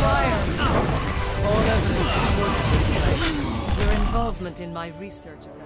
Fire! All evidence supports this claim. Your involvement in my research is...